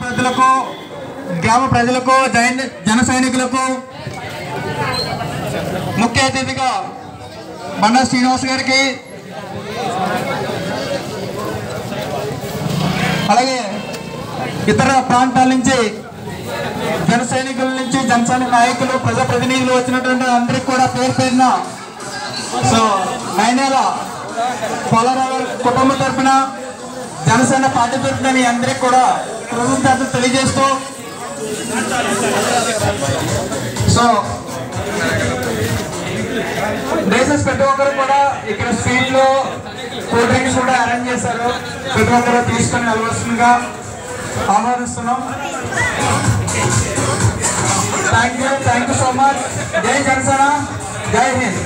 ప్రజలకు గ్రామ ప్రజలకు జన సైనికులకు ముఖ్య అతిథిగా బండ శ్రీనివాస్ గారికి అలాగే ఇతర ప్రాంతాల నుంచి జన సైనికుల నుంచి జనసేన నాయకులు ప్రజాప్రతినిధులు వచ్చినటువంటి అందరికి కూడా పేరు పేరిన సో నైనేల పోలరావు కుటుంబ తరఫున జనసేన పార్టీ తరఫున మీ అందరికి కూడా కృతజ్ఞతలు తెలియజేస్తూ. సో డ్రెస్సెస్ ప్రతి ఒక్కరు కూడా ఇక్కడ స్వీట్లు కూల్ డ్రింక్స్ కూడా అరేంజ్ చేశారు. ప్రతి ఒక్కరు తీసుకొని వెళ్ళవలసిందిగా ఆహ్వానిస్తున్నాం. Thank you thank you so much జై జనసేన జై హింద్.